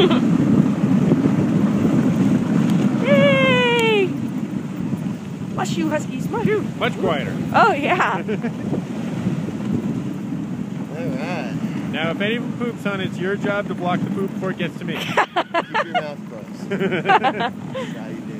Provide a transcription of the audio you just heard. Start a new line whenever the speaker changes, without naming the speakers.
Yay! Mush you, huskies, mush you.
Much quieter.
Oh, yeah.
Now, if anyone poops on it's your job to block the poop before it gets to me.
Keep your mouth closed. That's how you do